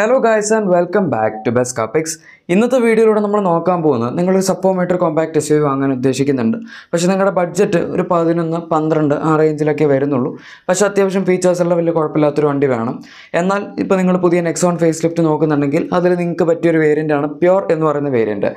Hello guys and welcome back to Best Capex. ഇന്നത്തെ വീഡിയോയിലൂടെ നമ്മൾ നോക്കാൻ പോകുന്നത് നിങ്ങളൊരു സപ്പോമീറ്റർ കോമ്പാക്ട് എസ് യു വാങ്ങാൻ ഉദ്ദേശിക്കുന്നുണ്ട്. പക്ഷേ നിങ്ങളുടെ ബഡ്ജറ്റ് ഒരു പതിനൊന്ന് പന്ത്രണ്ട് ആ റേഞ്ചിലൊക്കെ വരുന്നുള്ളൂ. പക്ഷേ അത്യാവശ്യം ഫീച്ചേഴ്സ് ഉള്ള വലിയ കുഴപ്പമില്ലാത്തൊരു വണ്ടി വേണം. എന്നാൽ ഇപ്പോൾ നിങ്ങൾ പുതിയ നെക്സോൺ ഫേസ് ലിഫ്റ്റ് നോക്കുന്നുണ്ടെങ്കിൽ അതിൽ നിങ്ങൾക്ക് പറ്റിയൊരു വേരിയന്റ് ആണ് പ്യോർ എന്ന് പറയുന്ന വേരിയന്റ്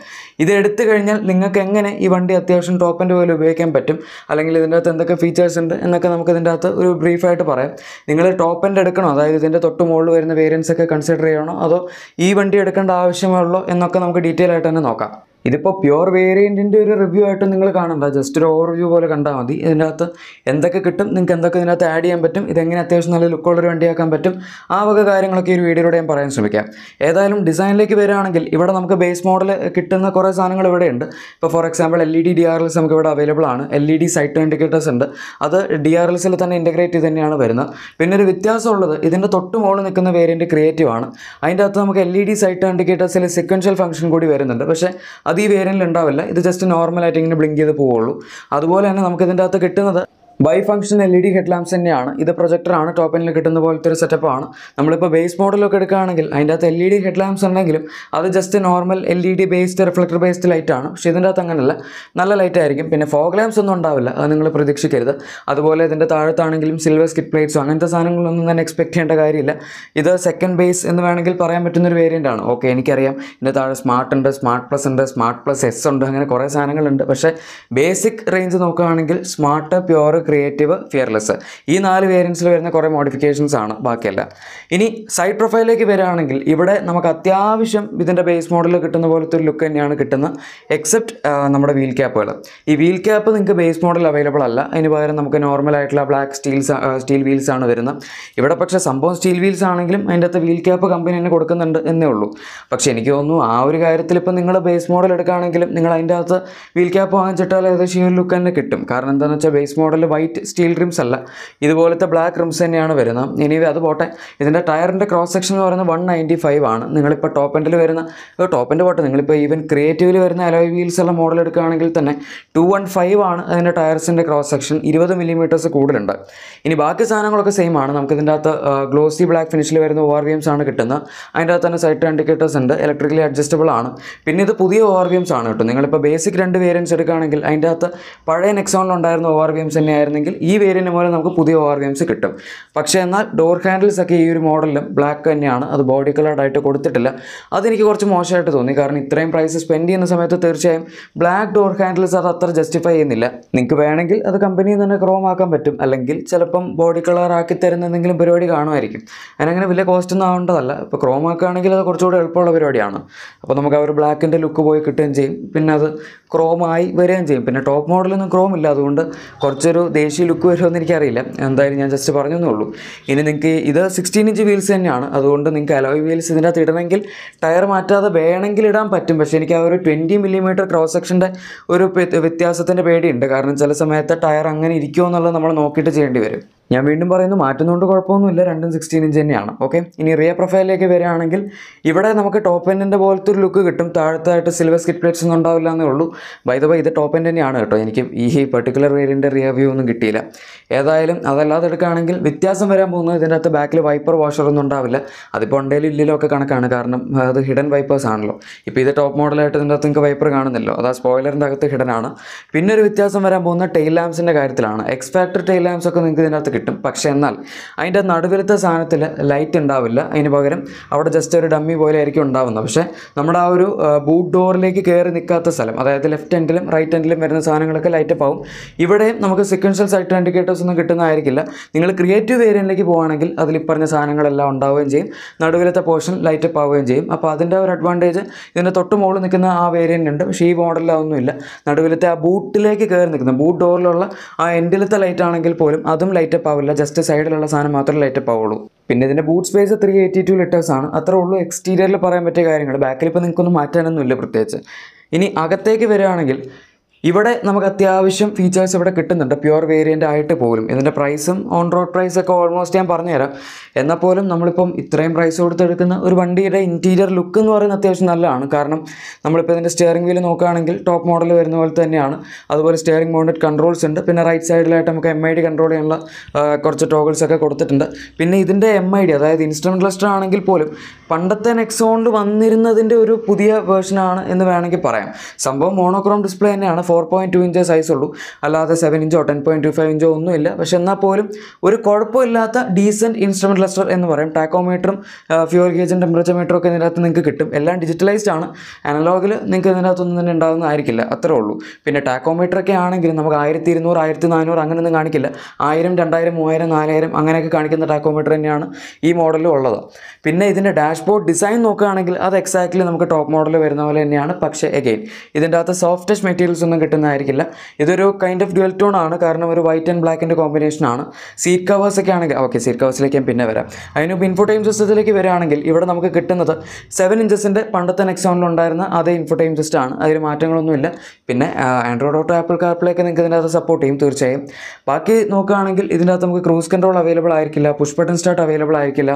ഇത് എടുത്തു കഴിഞ്ഞാൽ നിങ്ങൾക്ക് എങ്ങനെ ഈ വണ്ടി അത്യാവശ്യം ടോപ്പ് ആൻഡ് പോലെ ഉപയോഗിക്കാൻ പറ്റും? അല്ലെങ്കിൽ ഇതിന്റെ അകത്ത് എന്തൊക്കെ ഫീച്ചേഴ്സ് ഉണ്ട് എന്നൊക്കെ നമുക്ക് ഇതിന്റെ അകത്ത് ഒരു ബ്രീഫായിട്ട് പറയാം. നിങ്ങൾ ടോപ്പ് ആൻഡ് എടുക്കണോ? അതായത് ഇതിന്റെ തൊട്ട് മുകളിൽ വരുന്ന വേരിയൻസ് ഒക്കെ കൺസിഡർ ചെയ്യണോ? അതോ ഈ വണ്ടി എടുക്കേണ്ട ആവശ്യമുള്ളൂ എന്നൊക്കെ നമുക്ക് ഡീറ്റെയിൽ ആയിട്ട് തന്നെ നോക്കാം. ഇതിപ്പോൾ പ്യുവർ വേരിയന്റിന്റെ ഒരു റിവ്യൂ ആയിട്ട് നിങ്ങൾ കാണണ്ട. ജസ്റ്റ് ഒരു ഓവർവ്യൂ പോലെ കണ്ടാൽ മതി. ഇതിന്റെ അകത്ത് എന്തൊക്കെ കിട്ടും നിങ്ങൾക്ക് എന്തൊക്കെ ഇതിനകത്ത് ആഡ് ചെയ്യാൻ പറ്റും ഇതെങ്ങനെ അത്യാവശ്യം നല്ല ലുക്കുള്ളൊരു വണ്ടിയാക്കാൻ പറ്റും ആ വക കാര്യങ്ങളൊക്കെ ഈ ഒരു വീഡിയോയിലൂടെ ഞാൻ പറയാൻ ശ്രമിക്കാം. ഏതായാലും ഡിസൈനിലേക്ക് വരികയാണെങ്കിൽ ഇവിടെ നമുക്ക് ബേസ് മോഡൽ കിട്ടുന്ന കുറേ സാധനങ്ങൾ ഇവിടെ ഉണ്ട്. ഇപ്പോൾ for example L E D D R Ls നമുക്ക് ഇവിടെ അവൈലബിൾ ആണ്. L E D side indicators ഉണ്ട്. അത് ഡി ആർ എൽസിൽ തന്നെ ഇന്റഗ്രേറ്റ് ചെയ്ത് തന്നെയാണ് വരുന്നത്. പിന്നെ ഒരു വ്യത്യാസമുള്ളത് ഇതിന്റെ തൊട്ട് മുകളിൽ നിൽക്കുന്ന വേരിയന്റ് ക്രിയേറ്റീവ് ആണ്. അതിന്റെ അകത്ത് നമുക്ക് എൽ ഇ ഡി സൈറ്റ് ഇൻഡിക്കേറ്റേഴ്സിൽ സെക്വൻഷ്യൽ ഫംഗ്ഷൻ കൂടി വരുന്നുണ്ട്. പക്ഷേ അത് ഈ വേരിയന്റിൽ ഉണ്ടാവില്ല. ഇത് ജസ്റ്റ് നോർമലായിട്ട് ഇങ്ങനെ ബ്ലിങ്ക് ചെയ്ത് പോവുള്ളൂ. അതുപോലെ തന്നെ നമുക്ക് ഇതിന്റെ അകത്ത് കിട്ടുന്നത് bi function L E D head lamps തന്നെയാണ്. ഇത് പ്രൊജക്ടറാണ് ടോപ്പ് എൻഡിൽ കിട്ടുന്ന പോലത്തെ ഒരു സെറ്റപ്പാണ് നമ്മളിപ്പോൾ ബേസ് മോഡലൊക്കെ എടുക്കുകയാണെങ്കിൽ അതിന്റെ അകത്ത് L E D head lamps ഉണ്ടെങ്കിലും അത് just normal L E D based reflector based ലൈറ്റാണ് പക്ഷേ ഇതിന്റെ അകത്ത് അങ്ങനെയല്ല നല്ല ലൈറ്റ് ആയിരിക്കും. പിന്നെ ഫോഗ് ലാംപ്സ് ഒന്നും ഉണ്ടാവില്ല. അത് നിങ്ങൾ പ്രതീക്ഷിക്കരുത്. അതുപോലെ ഇതിന്റെ താഴത്താണെങ്കിലും സിൽവർ സ്കിറ്റ് പ്ലേറ്റ്സോ അങ്ങനത്തെ സാധനങ്ങളൊന്നും തന്നെ എക്സ്പെക്ട് ചെയ്യേണ്ട കാര്യമില്ല. ഇത് സെക്കൻഡ് ബേസ് എന്ന് വേണമെങ്കിൽ പറയാൻ പറ്റുന്ന ഒരു വേരിയന്റ് ആണ്. ഓക്കെ എനിക്കറിയാം. ഇതിന്റെ താഴെ സ്മാർട്ട് ഉണ്ട് സ്മാർട്ട് പ്ലസ് ഉണ്ട് സ്മാർട്ട് പ്ലസ് എസ് ഉണ്ട് അങ്ങനെ കുറേ സാധനങ്ങളുണ്ട്. പക്ഷേ ബേസിക് റേഞ്ച് നോക്കുകയാണെങ്കിൽ സ്മാർട്ട് പ്യുവർ ക്രിയേറ്റീവ് ഫിയർലെസ് ഈ നാല് വേരിയൻസിൽ വരുന്ന കുറേ മോഡിഫിക്കേഷൻസ് ആണ് ബാക്കിയല്ല. ഇനി സൈഡ് പ്രൊഫൈലിലേക്ക് വരികയാണെങ്കിൽ ഇവിടെ നമുക്ക് അത്യാവശ്യം ഇതിന്റെ ബേസ് മോഡലിൽ കിട്ടുന്ന പോലത്തെ ഒരു ലുക്ക് തന്നെയാണ് കിട്ടുന്നത് എക്സെപ്റ്റ് നമ്മുടെ വീൽ ക്യാപ്പുകൾ ഈ വീൽ ക്യാപ്പ് നിങ്ങൾക്ക് ബേസ് മോഡൽ അവൈലബിൾ അല്ല. അതിന് പകരം നമുക്ക് നോർമൽ ആയിട്ടുള്ള ബ്ലാക്ക് സ്റ്റീൽസ് സ്റ്റീൽ വീൽസ് ആണ് വരുന്നത്. ഇവിടെ പക്ഷേ സംഭവം സ്റ്റീൽ വീൽസ് ആണെങ്കിലും അതിന്റെ അകത്ത് വീൽ ക്യാപ്പ് കമ്പനി തന്നെ കൊടുക്കുന്നുണ്ട് എന്നേ ഉള്ളൂ. പക്ഷേ എനിക്ക് തോന്നുന്നു ആ ഒരു കാര്യത്തിൽ ഇപ്പം നിങ്ങൾ ബേസ് മോഡൽ എടുക്കുകയാണെങ്കിലും നിങ്ങൾ അതിന്റെ അകത്ത് വീൽ ക്യാപ്പ് വാങ്ങിച്ചിട്ടാൽ ഏകദേശം ഈ ലുക്ക് തന്നെ കിട്ടും. കാരണം എന്താണെന്ന് വെച്ചാൽ base model white steel rims അല്ല. ഇതുപോലത്തെ ബ്ലാക്ക് റിംസ് തന്നെയാണ് വരുന്നത്. ഇനി അത് പോട്ടെ. ഇതിന്റെ ടയറിന്റെ ക്രോസ് സെക്ഷൻ എന്ന് പറയുന്നത് വൺ നയന്റി ഫൈവ് ആണ്. നിങ്ങളിപ്പോൾ ടോപ്പ് എൻഡിൽ വരുന്ന ടോപ്പ് എൻഡ് പോട്ടെ. നിങ്ങളിപ്പോൾ ഈവൻ ക്രിയേറ്റീവിൽ വരുന്ന അലോയ് വീൽസ് ഉള്ള മോഡൽ എടുക്കുകയാണെങ്കിൽ തന്നെ ടു വൺ ഫൈവ് ആണ് അതിന്റെ ടയർസിന്റെ ക്രോസ് സെക്ഷൻ ഇരുപത് മില്ലിമീറ്റേഴ്സ് കൂടുതലുണ്ട്. ഇനി ബാക്കി സാധനങ്ങളൊക്കെ സെയിം ആണ്. നമുക്ക് ഇതിന്റെ അകത്ത് ഗ്ലോസി ബ്ലാക്ക് ഫിനിഷിൽ വരുന്ന ഒ ആർ വി എംസ് ആണ് കിട്ടുന്നത്. അതിന്റെ അകത്ത് തന്നെ സൈറ്റ് ഇൻഡിക്കേറ്റേഴ്സ് ഉണ്ട്. ഇലക്ട്രിക്കലി അഡ്ജസ്റ്റബിൾ ആണ്. പിന്നെ ഇത് പുതിയ ഒ ആർ വി എംസ് ആണ് കേട്ടോ. നിങ്ങളിപ്പോൾ ബേസിക് രണ്ട് വേരിയൻസ് എടുക്കുകയാണെങ്കിൽ അതിന്റെ അകത്ത് പഴയ നെക്സോണിൽ ഉണ്ടായിരുന്ന ആർ വി എംസ് തന്നെയായിരുന്നെങ്കിൽ ഈ വേരിയന്റ് മൂലം നമുക്ക് പുതിയ ഓവർ ഗെയിംസ് കിട്ടും. പക്ഷേ എന്നാൽ ഡോർ ഹാൻഡിൽസ് ഒക്കെ ഈ ഒരു മോഡലിലും ബ്ലാക്ക് തന്നെയാണ്. അത് ബോഡി കളർഡായിട്ട് കൊടുത്തിട്ടില്ല. അതെനിക്ക് കുറച്ച് മോശമായിട്ട് തോന്നി. കാരണം ഇത്രയും പ്രൈസ് സ്പെൻഡ് ചെയ്യുന്ന സമയത്ത് തീർച്ചയായും ബ്ലാക്ക് ഡോർ ഹാൻഡിൽസ് അത് അത്ര ജസ്റ്റിഫൈ ചെയ്യുന്നില്ല. നിങ്ങൾക്ക് വേണമെങ്കിൽ അത് കമ്പനിയിൽ തന്നെ ക്രോം ആക്കാൻ പറ്റും. അല്ലെങ്കിൽ ചിലപ്പം ബോഡി കളർ ആക്കി തരുന്ന എന്തെങ്കിലും പരിപാടി കാണുമായിരിക്കും. അതിനങ്ങനെ വലിയ കോസ്റ്റ് ഒന്നും ആവേണ്ടതല്ല. ഇപ്പോൾ ക്രോം ആക്കുകയാണെങ്കിൽ അത് കുറച്ചുകൂടി എളുപ്പമുള്ള പരിപാടിയാണ്. അപ്പോൾ നമുക്ക് ആ ഒരു ബ്ലാക്കിന്റെ ലുക്ക് പോയി കിട്ടുകയും ചെയ്യും. പിന്നെ അത് ക്രോമായി വരികയും ചെയ്യും. പിന്നെ ടോപ്പ് മോഡലൊന്നും ക്രോം ഇല്ല. അതുകൊണ്ട് കുറച്ചൊരു ദേശീയ ലുക്ക് വരുമെന്ന് എനിക്കറിയില്ല. എന്തായാലും ഞാൻ ജസ്റ്റ് പറഞ്ഞു എന്നേ ഉള്ളൂ. ഇനി നിങ്ങൾക്ക് ഇത് സിക്സ്റ്റീൻ ഇഞ്ച് വീൽസ് തന്നെയാണ്. അതുകൊണ്ട് നിങ്ങൾക്ക് അലോയ് വീൽസ് ഇതിന്റെ അകത്ത് ഇടണമെങ്കിൽ ടയർ മാറ്റാതെ വേണമെങ്കിൽ ഇടാൻ പറ്റും. പക്ഷേ എനിക്ക് ആ ഒരു ട്വന്റി മില്ലിമീറ്റർ ക്രോസ് സെക്ഷന്റെ ഒരു വ്യത്യാസത്തിന്റെ പേടിയുണ്ട്. കാരണം ചില സമയത്ത് ടയർ അങ്ങനെ ഇരിക്കുമോ എന്നുള്ളത് നമ്മൾ നോക്കിയിട്ട് ചെയ്യേണ്ടി വരും. ഞാൻ വീണ്ടും പറയുന്നു മാറ്റുന്നതുകൊണ്ട് കുഴപ്പമൊന്നുമില്ല. രണ്ടും സിക്സ്റ്റീൻ ഇഞ്ച് തന്നെയാണ്. ഓക്കെ ഇനി റിയ പ്രൊഫൈലിലേക്ക് വരികയാണെങ്കിൽ ഇവിടെ നമുക്ക് ടോപ്പ് എൻഡിന്റെ പോലത്തെ ഒരു ലുക്ക് കിട്ടും. താഴത്തായിട്ട് സിൽവർ സ്കിറ്റ് പ്ലേറ്റ്സ് ഒന്നും ഉണ്ടാവില്ല എന്നേ ഉള്ളൂ. ബൈ ദ ബൈ ഇത് ടോപ്പ് എൻഡ് തന്നെയാണ് കേട്ടോ. എനിക്ക് ഈ പെർട്ടിക്കുലർ വേരിയന്റെ റിയ വ്യൂ ഒന്നും കിട്ടിയില്ല. ഏതായാലും അതല്ലാതെ എടുക്കുകയാണെങ്കിൽ വ്യത്യാസം വരാൻ പോകുന്നത് ഇതിന്റെ അകത്ത് ബാക്കിൽ വൈപ്പർ വാഷർ ഒന്നും ഉണ്ടാവില്ല. അതിപ്പോൾ ഉണ്ടെങ്കിലും ഇല്ലിലോ ഒക്കെ കണക്കാണ്. കാരണം അത് ഹിഡൻ വൈപ്പേഴ്സ് ആണല്ലോ. ഇപ്പോൾ ഇത് ടോപ്പ് മോഡലായിട്ട് ഇതിന്റെ അകത്ത് നിങ്ങൾക്ക് വൈപ്പർ കാണുന്നല്ലോ അത് ആ സ്പോയിലറിന്റെ അകത്ത് ഹിഡൻ ആണ്. പിന്നെ ഒരു വ്യത്യാസം വരാൻ പോകുന്ന ടെയിൽ ലാംപ്സിന്റെ കാര്യത്തിലാണ്. എക്സ് ഫാക്ടർ ടെയിൽ ലാംപ്സ് ഒക്കെ നിങ്ങൾക്ക് ഇതിനകത്ത് കിട്ടും. പക്ഷേ എന്നാൽ അതിന്റെ നടുവിലത്തെ സാധനത്തിൽ ലൈറ്റ് ഉണ്ടാവില്ല. അതിന് പകരം അവിടെ ജസ്റ്റ് ഒരു ഡമ്മി പോലെ ആയിരിക്കും ഉണ്ടാവുന്നത്. പക്ഷേ നമ്മുടെ ആ ഒരു ബൂട്ട് ഡോറിലേക്ക് കയറി നിൽക്കാത്ത സ്ഥലം അതായത് ലെഫ്റ്റ് എൻഡിലും റൈറ്റ് എൻഡിലും വരുന്ന സാധനങ്ങളൊക്കെ ലൈറ്റപ്പ് ആവും. ഇവിടെയും നമുക്ക് സിക്വൻഷ്യൽ സൈറ്റ് ഇൻഡിക്കേറ്റേഴ്സ് ഒന്നും കിട്ടുന്നതായിരിക്കില്ല. നിങ്ങൾ ക്രിയേറ്റീവ് വേരിയന്റിലേക്ക് പോകുകയാണെങ്കിൽ അതിൽ പറഞ്ഞ സാധനങ്ങളെല്ലാം ഉണ്ടാവുകയും ചെയ്യും. നടുവിലത്തെ പോർഷൻ ലൈറ്റപ്പ് ആവുകയും ചെയ്യും. അപ്പോൾ അതിന്റെ ഒരു അഡ്വാന്റേജ് ഇതിന്റെ തൊട്ട് മുകളിൽ നിൽക്കുന്ന ആ വേരിയന്റ് ഉണ്ട് പക്ഷേ ഈ മോഡലിലൊന്നുമില്ല നടുവിലത്തെ ആ ബൂട്ടിലേക്ക് കയറി നിൽക്കുന്ന. ബൂട്ട് ഡോറിലുള്ള ആ എൻഡിലത്തെ ലൈറ്റ് ആണെങ്കിൽ പോലും അതും ലൈറ്റ് അപ്പ് ആവില്ല. ജസ്റ്റ് സൈഡിലുള്ള സാധനം മാത്രമേ ലൈറ്റപ്പ് ആവുള്ളൂ. പിന്നെ ഇതിന്റെ boot space three eighty two litres ആണ്. അത്രേ ഉള്ളൂ എക്സ്റ്റീരിയറിൽ പറയാൻ പറ്റിയ കാര്യങ്ങൾ. ബാക്കിൽ ഇപ്പോൾ നിങ്ങൾക്കൊന്നും മാറ്റാനൊന്നുമില്ല പ്രത്യേകിച്ച്. ഇനി അകത്തേക്ക് വരികയാണെങ്കിൽ ഇവിടെ നമുക്ക് അത്യാവശ്യം ഫീച്ചേഴ്സ് ഇവിടെ കിട്ടുന്നുണ്ട്. പ്യുവർ വേരിയന്റ് ആയിട്ട് പോലും. ഇതിന്റെ പ്രൈസും ഓൺ റോഡ് പ്രൈസൊക്കെ ഓൾമോസ്റ്റ് ഞാൻ പറഞ്ഞുതരാം. എന്നാൽ പോലും നമ്മളിപ്പം ഇത്രയും പ്രൈസ് കൊടുത്തെടുക്കുന്ന ഒരു വണ്ടിയുടെ ഇന്റീരിയർ ലുക്ക് എന്ന് പറയുന്നത് അത്യാവശ്യം നല്ലതാണ്. കാരണം നമ്മളിപ്പോൾ ഇതിന്റെ സ്റ്റിയറിംഗ് വീൽ നോക്കുകയാണെങ്കിൽ ടോപ്പ് മോഡൽ വരുന്ന പോലെ തന്നെയാണ്. അതുപോലെ സ്റ്റിയറിംഗ് മൗണ്ടഡ് കൺട്രോൾസ് ഉണ്ട്. പിന്നെ റൈറ്റ് സൈഡിലായിട്ട് നമുക്ക് എം ഐ ഡി കൺട്രോൾ ചെയ്യാനുള്ള കുറച്ച് ടോഗിൾസ് ഒക്കെ കൊടുത്തിട്ടുണ്ട്. പിന്നെ ഇതിന്റെ എം ഐ ഡി അതായത് ഇൻസ്ട്രമെന്റ് ക്ലസ്റ്റർ ആണെങ്കിൽ പോലും പണ്ടത്തെ നെക്സോണിൽ വന്നിരുന്നതിന്റെ ഒരു പുതിയ വേർഷനാണ് എന്ന് വേണമെങ്കിൽ പറയാം. സംഭവം മോണോക്രോം ഡിസ്പ്ലേ തന്നെയാണ്. Four point two inch size ഉള്ളൂ. അല്ലാതെ സെവൻ ഇഞ്ചോ ടെൻ പോയിന്റ് ടു ഫൈവ് ഇഞ്ചോ ഒന്നുമില്ല പക്ഷെ എന്നാൽ പോലും ഒരു കുഴപ്പമില്ലാത്ത ഡീസന്റ് ഇൻസ്ട്രുമെന്റ് ക്ലസ്റ്റർ എന്ന് പറയും. ടാക്കോമീറ്ററും ഫ്യൂർ ഗേജും ടെമ്പറേച്ചർ മീറ്ററും ഒക്കെ ഇതിനകത്ത് നിങ്ങൾക്ക് കിട്ടും. എല്ലാം ഡിജിറ്റലൈസ്ഡ് ആണ്. അനലോഗിൽ നിങ്ങൾക്ക് ഇതിനകത്തൊന്നും തന്നെ ഉണ്ടാകുന്നതായിരിക്കില്ല അത്രേ ഉള്ളൂ. പിന്നെ ടാക്കോമീറ്ററൊക്കെ ആണെങ്കിൽ നമുക്ക് ആയിരത്തി ഇരുന്നൂറ് ആയിരത്തി നാനൂറ് അങ്ങനെയൊന്നും കാണിക്കില്ല. ആയിരം രണ്ടായിരം മൂവായിരം നാലായിരം അങ്ങനെയൊക്കെ കാണിക്കുന്ന ടാക്കോമീറ്റർ തന്നെയാണ് ഈ മോഡലിൽ ഉള്ളത്. പിന്നെ ഇതിന്റെ ഡാഷ്ബോർഡ് ഡിസൈൻ നോക്കുകയാണെങ്കിൽ അത് എക്സാക്ട്ലി നമുക്ക് ടോപ്പ് മോഡൽ വരുന്ന പോലെ തന്നെയാണ്. പക്ഷേ എഗെയിൻ ഇതിന്റെ അകത്ത് സോഫ്റ്റസ്റ്റ് മെറ്റീരിയൽസ് ഒന്നും കിട്ടുന്നതായിരിക്കില്ല. ഇതൊരു കൈൻഡ് ഓഫ് ഡ്യുവൽ ടോൺ ആണ്. കാരണം ഒരു വൈറ്റ് ആൻഡ് ബ്ലാക്കിന്റെ കോമ്പിനേഷൻ ആണ്. സീറ്റ് കവേഴ്സ് ഒക്കെ ആണെങ്കിൽ ഓക്കെ സീറ്റ് കവേഴ്സിലേക്ക് ഞാൻ പിന്നെ വരാം. അതിന് ഇൻഫോടൈം സിസ്റ്റത്തിലേക്ക് വരികയാണെങ്കിൽ ഇവിടെ നമുക്ക് കിട്ടുന്നത് സെവൻ ഇഞ്ചസിന്റെ പണ്ടത്തെ നെക്സോണിൽ ഉണ്ടായിരുന്ന അതേ ഇൻഫോടൈം സിസ്റ്റം ആണ്. അതിൽ മാറ്റങ്ങളൊന്നുമില്ല പിന്നെ ആൻഡ്രോയിഡ് ഓട്ടോ ആപ്പിൾ കാർപ്ലേക്ക് നിങ്ങൾക്ക് ഇതിന്റെ അകത്ത് സപ്പോർട്ട് ചെയ്യും തീർച്ചയായും. ബാക്കി നോക്കുകയാണെങ്കിൽ ഇതിന്റെ അകത്ത് നമുക്ക് ക്രൂസ് കൺട്രോൾ അവൈലബിൾ ആയിരിക്കില്ല പുഷ് ബട്ടൺ സ്റ്റാർട്ട് അവൈലബിൾ ആയിരിക്കില്ല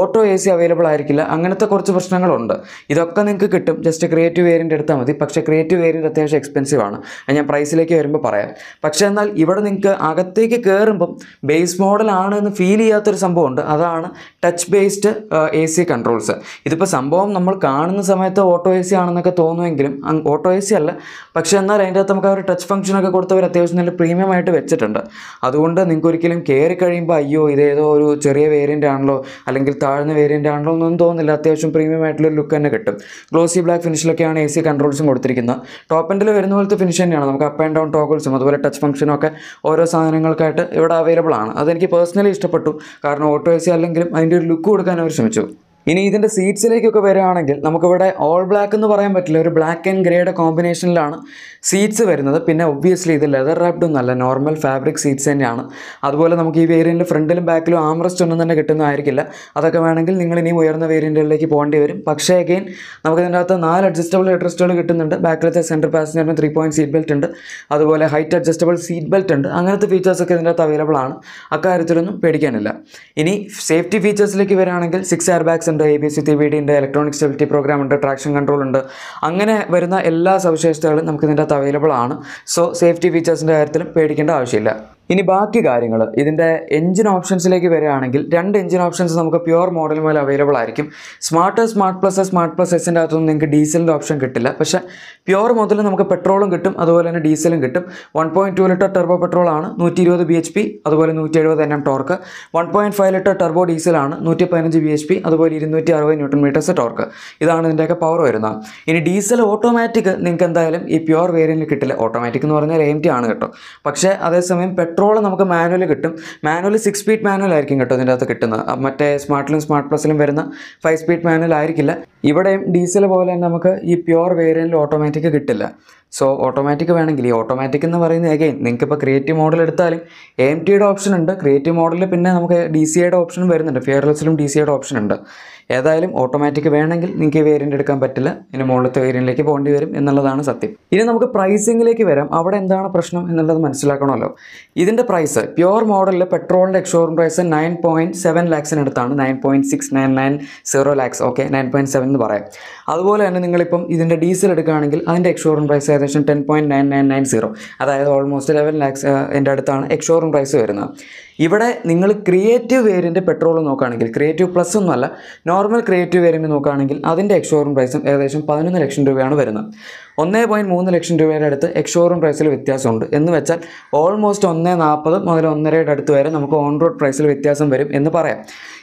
ഓട്ടോ എ സി അവൈലബിൾ ആയിരിക്കില്ല അങ്ങനത്തെ കുറച്ച് പ്രശ്നങ്ങളുണ്ട്. ഇതൊക്കെ നിങ്ങൾക്ക് കിട്ടും. ജസ്റ്റ് ക്രിയേറ്റീവ് വേരിയന്റ് എടുത്താൽ മതി. പക്ഷേ ക്രിയേറ്റീവ് വേരിയന്റ് അത്യാവശ്യം എക്സ്പെൻസീവ് ആണ്. ഞാൻ പ്രൈസിലേക്ക് വരുമ്പോൾ പറയാം. പക്ഷേ എന്നാൽ ഇവിടെ നിങ്ങൾക്ക് അകത്തേക്ക് കയറുമ്പം ബേസ് മോഡലാണ് എന്ന് ഫീൽ ചെയ്യാത്തൊരു സംഭവമുണ്ട്. അതാണ് touch based A C controls ഇതിപ്പോൾ സംഭവം നമ്മൾ കാണുന്ന സമയത്ത് ഓട്ടോ എ സി ആണെന്നൊക്കെ തോന്നുമെങ്കിലും ഓട്ടോ എ സി അല്ല. പക്ഷേ എന്നാൽ അതിന്റെ അകത്ത് നമുക്ക് ആ ഒരു ടച്ച് ഫംഗ്ഷനൊക്കെ കൊടുത്തവർ അത്യാവശ്യം നല്ല പ്രീമിയം ആയിട്ട് വെച്ചിട്ടുണ്ട്. അതുകൊണ്ട് നിങ്ങൾക്ക് ഒരിക്കലും കയറി കഴിയുമ്പോൾ അയ്യോ ഇതേതോ ഒരു ചെറിയ വേരിയന്റ് ആണല്ലോ അല്ലെങ്കിൽ താഴ്ന്ന വേരിയന്റ് ആണല്ലോ എന്നൊന്നും തോന്നില്ല അത്യാവശ്യം പ്രീമിയം ആയിട്ടുള്ള ലുക്ക് തന്നെ കിട്ടും. ഗ്ലോസി ബ്ലാക്ക് ഫിനിഷിലൊക്കെയാണ് എ സി കൺട്രോൾസും കൊടുത്തിരിക്കുന്നത്. ടോപ്പ് എൻഡിൽ വരുന്ന പോലത്തെ ഫിനിഷ് തന്നെയാണ്. നമുക്ക് അപ്പ് ആൻഡ് ഡൗൺ ടോക്കിൾസും അതുപോലെ ടച്ച് ഫംഗ്ഷനും ഒക്കെ ഓരോ സാധനങ്ങൾക്കായിട്ട് ഇവിടെ അവൈലബിൾ ആണ്. അതെനിക്ക് പേഴ്സണലി ഇഷ്ടപ്പെട്ടു. കാരണം ഓട്ടോ എ സി അല്ലെങ്കിലും അതിന്റെ ഒരു ലുക്ക് കൊടുക്കാൻ അവർ ശ്രമിച്ചു. ഇനി ഇതിന്റെ സീറ്റ്സിലേക്കൊക്കെ വരികയാണെങ്കിൽ നമുക്കിവിടെ ഓൾ ബ്ലാക്ക് എന്ന് പറയാൻ പറ്റില്ല. ഒരു ബ്ലാക്ക് ആൻഡ് ഗ്രേയുടെ കോമ്പിനേഷനിലാണ് സീറ്റ്സ് വരുന്നത്. പിന്നെ ഒബ്വിയസ്ലി ഇത് ലെതർ റാപ്ഡ് ഒന്നല്ല നോർമൽ ഫാബ്രിക് സീറ്റ്സ് തന്നെയാണ്. അതുപോലെ നമുക്ക് ഈ വേരിയന്റിൽ ഫ്രണ്ടിലും ബാക്കിലും ആംറസ്റ്റ് ഒന്നും തന്നെ കിട്ടുന്നതായിരിക്കില്ല. അതൊക്കെ വേണമെങ്കിൽ നിങ്ങൾ ഇനിയും ഉയർന്ന വേരിയന്റുകളിലേക്ക് പോകേണ്ടി വരും. പക്ഷേ അഗെയിൻ നമുക്ക് ഇതിന്റെ അകത്ത് നാല് അഡ്ജസ്റ്റബിൾ ഹെഡ്രസ്റ്റുകൾ കിട്ടുന്നുണ്ട്. ബാക്കിലത്തെ സെന്റർ പാസഞ്ചറിന് ത്രീ പോയിന്റ് സീറ്റ് ബെൽറ്റ് ഉണ്ട്. അതുപോലെ ഹൈറ്റ് അഡ്ജസ്റ്റബിൾ സീറ്റ് ബെൽറ്റ് ഉണ്ട്. അങ്ങനത്തെ ഫീച്ചേഴ്സൊക്കെ ഇതിന്റെ അകത്ത് അവൈലബിൾ ആണ്. അക്കാര്യത്തിലൊന്നും പേടിക്കാനില്ല. ഇനി സേഫ്റ്റി ഫീച്ചേഴ്സിലേക്ക് വരികയാണെങ്കിൽ സിക്സ് എയർ ബാഗ്സ് ഉണ്ട് A B C T V D ഉണ്ട് ഇലക്ട്രോണിക് സ്റ്റെബിലിറ്റി പ്രോഗ്രാം ഉണ്ട് ട്രാക്ഷൻ കൺട്രോൾ ഉണ്ട്. അങ്ങനെ വരുന്ന എല്ലാ സവിശേഷതകളും നമുക്ക് ഇതിന്റെ അകത്ത് അവൈലബിൾ ആണ്. സോ സേഫ്റ്റി ഫീച്ചേഴ്സിന്റെ കാര്യത്തിലും പേടിക്കേണ്ട ആവശ്യമില്ല. ഇനി ബാക്കി കാര്യങ്ങൾ ഇതിന്റെ എഞ്ചിൻ ഓപ്ഷൻസിലേക്ക് വരികയാണെങ്കിൽ രണ്ട് എഞ്ചിൻ ഓപ്ഷൻസ് നമുക്ക് പ്യുവർ മോഡൽ മുതൽ അവൈലബിൾ ആയിരിക്കും. Smart smart plus smart plus എസിന്റെ അകത്തൊന്നും നിങ്ങൾക്ക് ഡീസലിന്റെ ഓപ്ഷൻ കിട്ടില്ല. പക്ഷേ പ്യുവർ മുതൽ നമുക്ക് പെട്രോളും കിട്ടും അതുപോലെ തന്നെ ഡീസലും കിട്ടും. One point two litre turbo പെട്രോളാണ് നൂറ്റി ഇരുപത് ബി എച്ച് പി അതുപോലെ നൂറ്റി എഴുപത് N M torque one point five litre turbo ഡീസലാണ് നൂറ്റി പതിനഞ്ച് ബി എച്ച് പി അതുപോലെ ഇരുന്നൂറ്റി അറുപത് ന്യൂട്ടൺ മീറ്റേഴ്സ് ടോർക്ക് ഇതാണ് ഇതിന്റെയൊക്കെ പവർ വരുന്നത്. ഇനി ഡീസൽ ഓട്ടോമാറ്റിക് നിങ്ങൾക്ക് എന്തായാലും ഈ പ്യുവർ വേരിയന്റിൽ കിട്ടില്ല. ഓട്ടോമാറ്റിക് എന്ന് പറഞ്ഞാൽ എം ടി ആണ് കേട്ടോ. പക്ഷേ അതേസമയം നമുക്ക് മാനുവൽ കിട്ടും. മാനുവൽ സിക്സ് സ്പീഡ് മാനുവൽ ആയിരിക്കും കേട്ടോ ഇതിന്റെ അകത്ത് കിട്ടുന്നത്. മറ്റേ സ്മാർട്ടിലും സ്മാർട്ട് പ്ലസിലും വരുന്ന ഫൈവ് സ്പീഡ് മാനുവൽ ആയിരിക്കില്ല. ഇവിടെയും ഡീസൽ പോലെ തന്നെ നമുക്ക് ഈ പ്യുവർ വേരിയന്റിൽ ഓട്ടോമാറ്റിക് കിട്ടില്ല. സോ ഓട്ടോമാറ്റിക് വേണമെങ്കിൽ ഈ ഓട്ടോമാറ്റിക് എന്ന് പറയുന്നത് അഗൈൻ നിങ്ങൾക്ക് ഇപ്പോൾ ക്രിയേറ്റീവ് മോഡൽ എടുത്താലും എം ടിയുടെ ഓപ്ഷൻ ഉണ്ട്. ക്രിയേറ്റീവ് മോഡലിൽ പിന്നെ നമുക്ക് ഡി സി ഐയുടെ ഓപ്ഷനും വരുന്നുണ്ട്. ഫിയർലെസ്സിലും ഡി സി ഐയുടെ ഓപ്ഷൻ ഉണ്ട്. ഏതായാലും ഓട്ടോമാറ്റിക് വേണമെങ്കിൽ നിങ്ങൾക്ക് വേരിയന്റ് എടുക്കാൻ പറ്റില്ല. ഇനി മുകളിലത്തെ വേരിയന്റിലേക്ക് പോകേണ്ടി വരും എന്നുള്ളതാണ് സത്യം. ഇനി നമുക്ക് പ്രൈസിങ്ങിലേക്ക് വരാം. അവിടെ എന്താണ് പ്രശ്നം എന്നുള്ളത് മനസ്സിലാക്കണമല്ലോ. ഇതിന്റെ പ്രൈസ് പ്യുവർ മോഡലിൽ പെട്രോളിന്റെ ex showroom price nine point seven ലാക്സിനടുത്താണ് nine point six nine nine zero lakhs okay nine point seven എന്ന് പറയാം. അതുപോലെ തന്നെ നിങ്ങളിപ്പം ഇതിന്റെ ഡീസൽ എടുക്കുകയാണെങ്കിൽ അതിന്റെ എക്സ്ഷോറൂം പ്രൈസ് ഏകദേശം ten point nine nine nine zero അതായത് ഓൾമോസ്റ്റ് ലെവൻ ലാക്സ് എന്റെ അടുത്താണ് എക്സ്ഷോറൂം പ്രൈസ് വരുന്നത്. ഇവിടെ നിങ്ങൾ ക്രിയേറ്റീവ് വേരിയന്റ് പെട്രോൾ നോക്കുകയാണെങ്കിൽ ക്രിയേറ്റീവ് പ്ലസ് ഒന്നുമല്ല നോർമൽ ക്രിയേറ്റീവ് വേരിയന്റ് നോക്കുകയാണെങ്കിൽ അതിന്റെ എക്സ്ഷോറൂം പ്രൈസും ഏകദേശം പതിനൊന്ന് ലക്ഷം രൂപയാണ് വരുന്നത്. ഒന്നേ പോയിന്റ് മൂന്ന് ലക്ഷം രൂപയുടെ അടുത്ത് എക്സ്ഷോറൂം പ്രൈസിൽ വ്യത്യാസമുണ്ട്. എന്ന് വെച്ചാൽ ഓൾമോസ്റ്റ് ഒന്നേ നാൽപ്പത് മുതൽ ഒന്നരയുടെ അടുത്ത് വരെ നമുക്ക് ഓൺ റോഡ് പ്രൈസിൽ വ്യത്യാസം വരും എന്ന് പറയാം.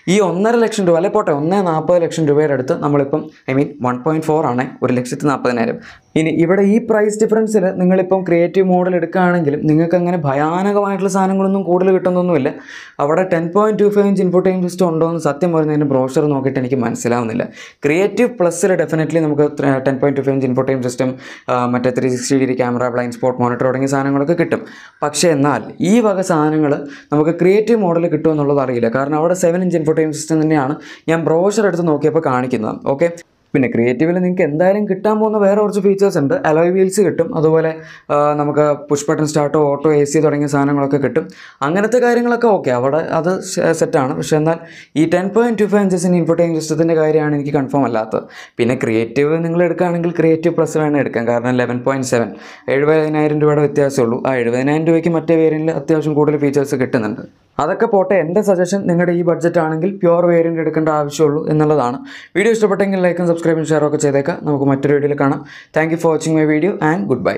ഈ ഒന്നര ലക്ഷം രൂപ അല്ലെ പോട്ടെ ഒന്നേ നാൽപ്പത് ലക്ഷം രൂപയുടെ അടുത്ത് നമ്മളിപ്പം I mean one point four ആണ് ഒരു ലക്ഷത്തി നാൽപ്പതിനായിരം. ഇനി ഇവിടെ ഈ പ്രൈസ് ഡിഫറൻസിൽ നിങ്ങളിപ്പം ക്രിയേറ്റീവ് മോഡൽ എടുക്കുകയാണെങ്കിലും നിങ്ങൾക്ക് അങ്ങനെ ഭയാനകമായിട്ടുള്ള സാധനങ്ങളൊന്നും കൂടുതൽ കിട്ടുന്നൊന്നുമില്ല. അവിടെ ten point two five inch infotainment system ഉണ്ടോ എന്ന് സത്യം പറഞ്ഞതിന്റെ ബ്രോഷർ നോക്കിയിട്ട് എനിക്ക് മനസ്സിലാവുന്നില്ല. ക്രിയേറ്റീവ് പ്ലസ്സിൽ ഡെഫിനറ്റ്ലി നമുക്ക് ten point two five inch infotainment system മറ്റേ three sixty degree camera blind spot monitor തുടങ്ങിയ സാധനങ്ങളൊക്കെ കിട്ടും. പക്ഷേ എന്നാൽ ഈ വക സാധനങ്ങൾ നമുക്ക് ക്രിയേറ്റീവ് മോഡൽ കിട്ടുമെന്നുള്ളത് അറിയില്ല. കാരണം അവിടെ സെവൻ ഇഞ്ച് ഇൻഫോർട്ടൈൻ സിസ്റ്റം തന്നെയാണ് ഞാൻ ബ്രോഷർ എടുത്ത് നോക്കിയപ്പോൾ കാണിക്കുന്നത്. ഓക്കെ പിന്നെ ക്രിയേറ്റീവിൽ നിങ്ങൾക്ക് എന്തായാലും കിട്ടാൻ പോകുന്ന വേറെ കുറച്ച് ഫീച്ചേഴ്സ് ഉണ്ട്. അലോയ് വീൽസ് കിട്ടും. അതുപോലെ നമുക്ക് പുഷ് ബട്ടൺ സ്റ്റാർട്ടോ ഓട്ടോ എ സി തുടങ്ങിയ സാധനങ്ങളൊക്കെ കിട്ടും. അങ്ങനത്തെ കാര്യങ്ങളൊക്കെ ഓക്കെ അവിടെ അത് സെറ്റാണ് പക്ഷേ എന്നാൽ ഈ ടെൻ പോയിന്റ് ടു ഫൈവ് ഇഞ്ചസിന് ഇൻഫോർട്ടൈൻ സിസ്റ്റത്തിന്റെ കാര്യമാണ് എനിക്ക് കൺഫേം അല്ലാത്തത്. പിന്നെ ക്രിയേറ്റീവ് നിങ്ങൾ എടുക്കുകയാണെങ്കിൽ ക്രിയേറ്റീവ് പ്ലസ് വേണം എടുക്കാം. കാരണം ലെവൻ പോയിന്റ് സെവൻ എഴുപതിനായിരം രൂപയുടെ വ്യത്യാസമുള്ളൂ ആ എഴുപതിനായിരം രൂപയ്ക്ക് മറ്റേ വേരിയന്റിൽ അത്യാവശ്യം കൂടുതൽ ഫീച്ചേഴ്സ് കിട്ടുന്നുണ്ട്. അതൊക്കെ പോട്ടെ എന്റെ സജഷൻ നിങ്ങളുടെ ഈ ബഡ്ജറ്റ് ആണെങ്കിൽ പ്യുവർ വേരിയന്റ് എടുക്കേണ്ട ആവശ്യമുള്ളൂ എന്നുള്ളതാണ്. വീഡിയോ ഇഷ്ടപ്പെട്ടെങ്കിൽ ലൈക്കും സബ്സ്ക്രൈബും ഷെയറും ഒക്കെ ചെയ്തേക്കാം. നമുക്ക് മറ്റൊരു വീഡിയോയിൽ കാണാം. Thank for watching my video and goodbye